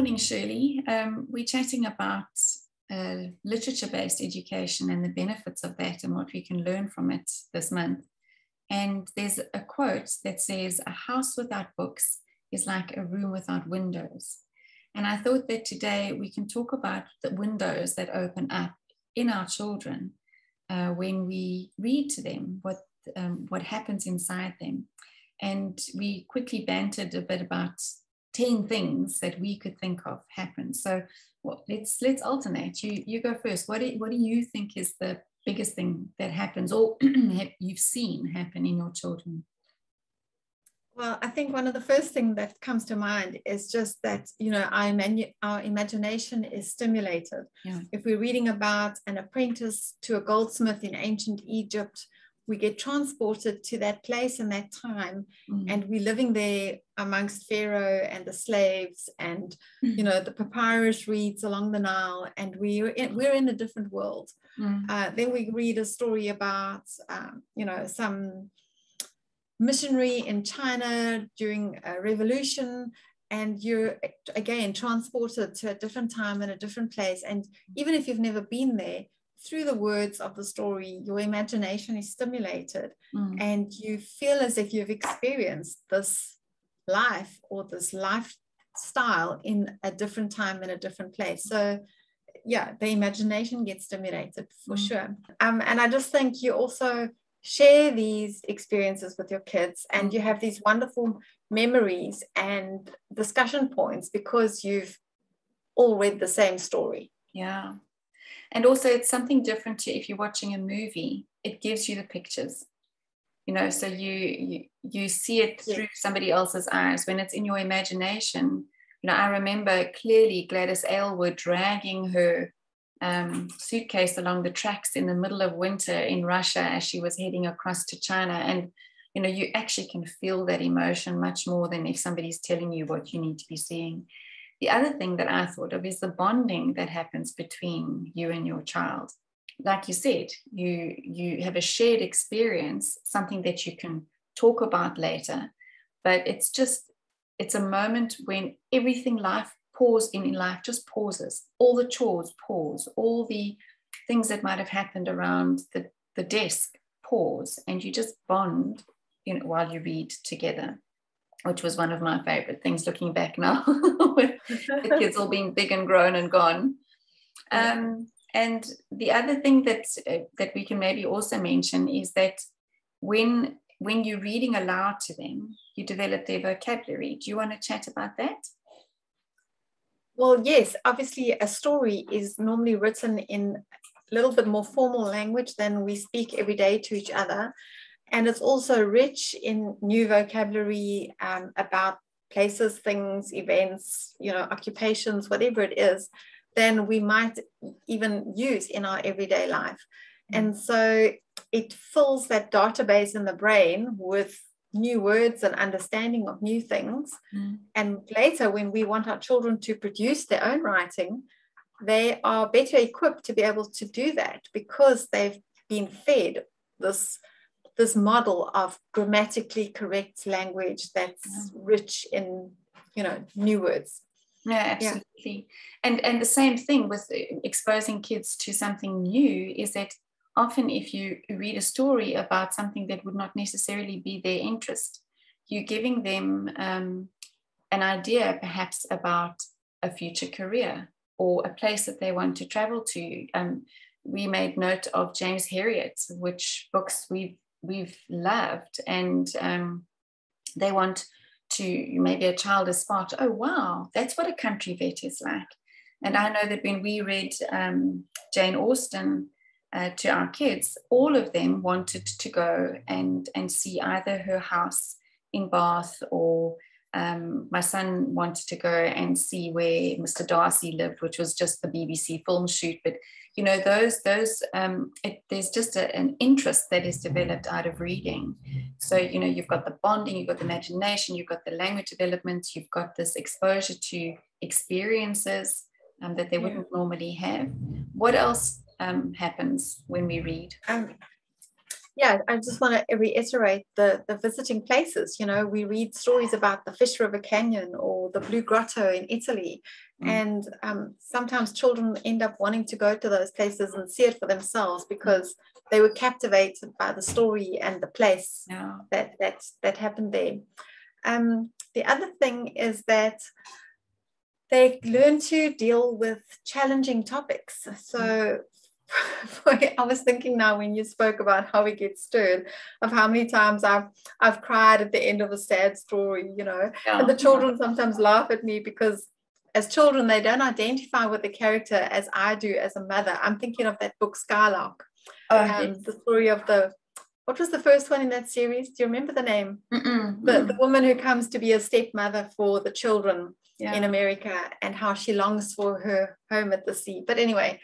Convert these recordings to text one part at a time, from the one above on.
morning, Shirley. Um, we're chatting about uh, literature based education and the benefits of that and what we can learn from it this month. And there's a quote that says, A house without books is like a room without windows. And I thought that today we can talk about the windows that open up in our children uh, when we read to them what, um, what happens inside them. And we quickly bantered a bit about 10 things that we could think of happen. So well, let's let's alternate. You you go first. What do, what do you think is the biggest thing that happens or you've seen happen in your children? Well, I think one of the first thing that comes to mind is just that you know our, our imagination is stimulated. Yeah. If we're reading about an apprentice to a goldsmith in ancient Egypt, we get transported to that place and that time mm. and we're living there amongst pharaoh and the slaves and mm. you know the papyrus reeds along the nile and we're in, we're in a different world mm. uh, then we read a story about um, you know some missionary in china during a revolution and you're again transported to a different time and a different place and even if you've never been there through the words of the story, your imagination is stimulated mm. and you feel as if you've experienced this life or this lifestyle in a different time in a different place. So, yeah, the imagination gets stimulated for mm. sure. Um, and I just think you also share these experiences with your kids and you have these wonderful memories and discussion points because you've all read the same story. Yeah, and also, it's something different to if you're watching a movie, it gives you the pictures. You know, so you you, you see it through somebody else's eyes. When it's in your imagination, you know, I remember clearly Gladys Aylward dragging her um, suitcase along the tracks in the middle of winter in Russia as she was heading across to China. And, you know, you actually can feel that emotion much more than if somebody's telling you what you need to be seeing. The other thing that I thought of is the bonding that happens between you and your child. Like you said, you you have a shared experience, something that you can talk about later, but it's just it's a moment when everything life pause in life just pauses. All the chores pause, all the things that might have happened around the, the desk pause, and you just bond you know, while you read together which was one of my favorite things looking back now with the kids all being big and grown and gone. Um, and the other thing that uh, that we can maybe also mention is that when when you're reading aloud to them, you develop their vocabulary. Do you want to chat about that? Well, yes. Obviously, a story is normally written in a little bit more formal language than we speak every day to each other. And it's also rich in new vocabulary um, about places, things, events, you know, occupations, whatever it is, than we might even use in our everyday life. Mm. And so it fills that database in the brain with new words and understanding of new things. Mm. And later, when we want our children to produce their own writing, they are better equipped to be able to do that because they've been fed this this model of grammatically correct language that's rich in you know new words. Yeah absolutely. Yeah. and and the same thing with exposing kids to something new is that often if you read a story about something that would not necessarily be their interest you're giving them um, an idea perhaps about a future career or a place that they want to travel to. Um, we made note of James Herriot, which books we've we've loved and um, they want to maybe a child is spot oh wow. That's what a country vet is like. And i know that when we read um, jane austen uh, to our kids all of them wanted to go and and see either her house in bath or um, my son wanted to go and see where Mr. Darcy lived, which was just the BBC film shoot. But you know, those those um, it, there's just a, an interest that is developed out of reading. So you know, you've got the bonding, you've got the imagination, you've got the language development, you've got this exposure to experiences um, that they wouldn't normally have. What else um, happens when we read? Yeah, I just want to reiterate the, the visiting places. You know, we read stories about the Fish River Canyon or the Blue Grotto in Italy. Mm. And um, sometimes children end up wanting to go to those places and see it for themselves because they were captivated by the story and the place yeah. that, that, that happened there. Um, the other thing is that they learn to deal with challenging topics. So I was thinking now when you spoke about how we get stirred of how many times I've I've cried at the end of a sad story, you know. Yeah. And the children sometimes laugh at me because as children they don't identify with the character as I do as a mother. I'm thinking of that book Skylark. Oh, um, yes. the story of the what was the first one in that series? Do you remember the name? Mm-mm, the, the woman who comes to be a stepmother for the children yeah. in America and how she longs for her home at the sea. But anyway,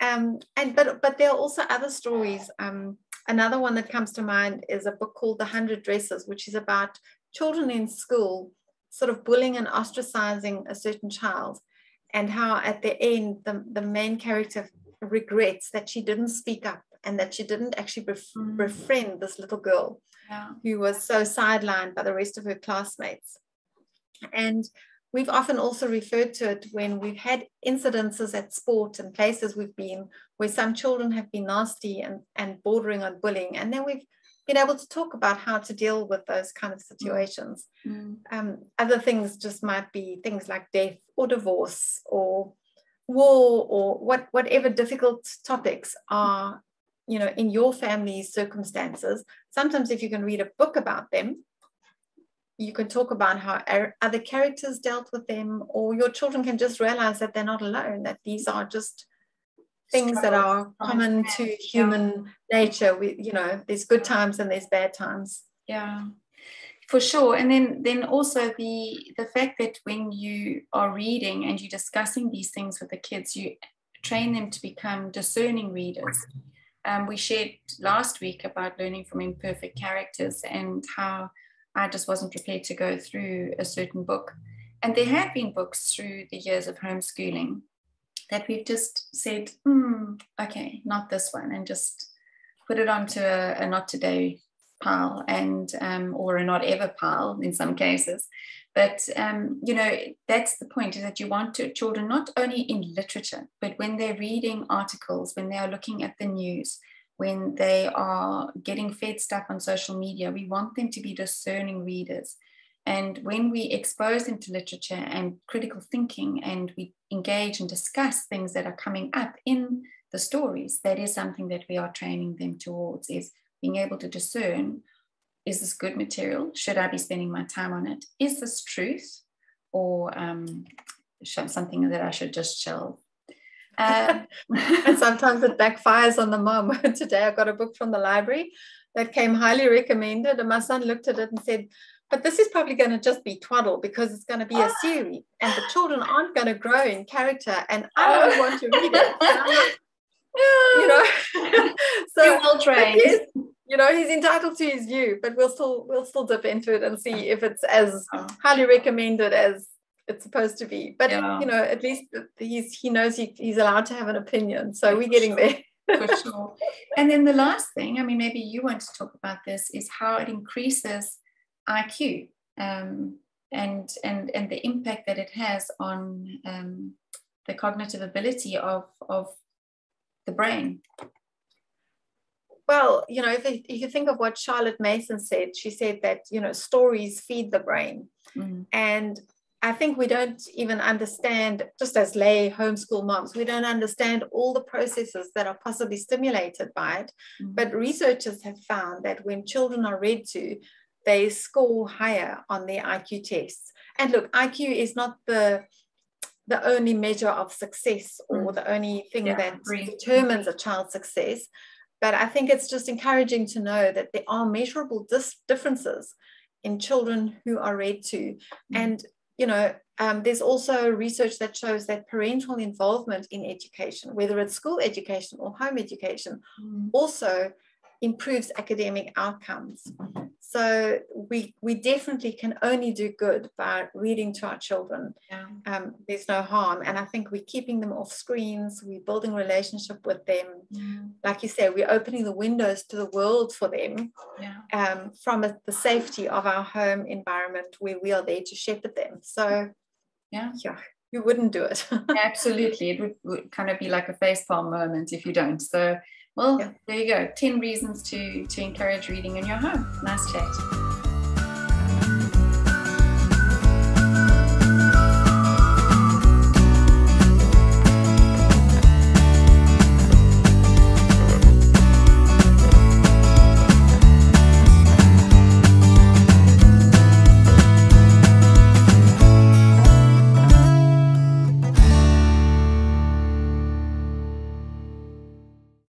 um, and but but there are also other stories. Um, another one that comes to mind is a book called The Hundred Dresses, which is about children in school sort of bullying and ostracizing a certain child, and how at the end the, the main character regrets that she didn't speak up and that she didn't actually bef- mm. befriend this little girl yeah. who was so sidelined by the rest of her classmates. And We've often also referred to it when we've had incidences at sport and places we've been where some children have been nasty and, and bordering on bullying. And then we've been able to talk about how to deal with those kind of situations. Mm. Um, other things just might be things like death or divorce or war or what, whatever difficult topics are you know in your family's circumstances sometimes if you can read a book about them you can talk about how other characters dealt with them, or your children can just realize that they're not alone, that these are just things that are common to human nature. We, you know, there's good times and there's bad times. Yeah, for sure. And then, then also the the fact that when you are reading and you're discussing these things with the kids, you train them to become discerning readers. Um, we shared last week about learning from imperfect characters and how I just wasn't prepared to go through a certain book. And there have been books through the years of homeschooling that we've just said, mm, okay, not this one, and just put it onto a, a not today pile and um, or a not ever pile in some cases. But um, you know that's the point is that you want to, children not only in literature, but when they're reading articles, when they are looking at the news, when they are getting fed stuff on social media, we want them to be discerning readers. And when we expose them to literature and critical thinking and we engage and discuss things that are coming up in the stories, that is something that we are training them towards is being able to discern is this good material? Should I be spending my time on it? Is this truth or um, something that I should just shelve? Um, and sometimes it backfires on the mom. Today I got a book from the library that came highly recommended, and my son looked at it and said, but this is probably going to just be twaddle because it's going to be a series and the children aren't going to grow in character and I don't want to read it. you know, so well trained. you know, he's entitled to his view, but we'll still we'll still dip into it and see if it's as oh. highly recommended as it's supposed to be. But yeah. you know, at least he's he knows he, he's allowed to have an opinion. So we're getting there. For sure. And then the last thing, I mean, maybe you want to talk about this, is how it increases IQ um, and and and the impact that it has on um, the cognitive ability of of the brain. Well, you know, if, if you think of what Charlotte Mason said, she said that you know stories feed the brain, mm. and I think we don't even understand, just as lay homeschool moms, we don't understand all the processes that are possibly stimulated by it. Mm-hmm. But researchers have found that when children are read to, they score higher on their IQ tests. And look, IQ is not the the only measure of success or mm. the only thing yeah, that determines a child's success. But I think it's just encouraging to know that there are measurable dis- differences in children who are read to. Mm. And you know, um, there's also research that shows that parental involvement in education, whether it's school education or home education, mm. also improves academic outcomes. So we we definitely can only do good by reading to our children. Yeah. Um, there's no harm, and I think we're keeping them off screens. We're building relationship with them. Mm. Like you say, we're opening the windows to the world for them yeah. um, from a, the safety of our home environment, where we are there to shepherd them. So, yeah, yeah, you wouldn't do it. Absolutely, it would, would kind of be like a facepalm moment if you don't. So well, yeah. there you go. 10 reasons to, to encourage reading in your home. Nice chat.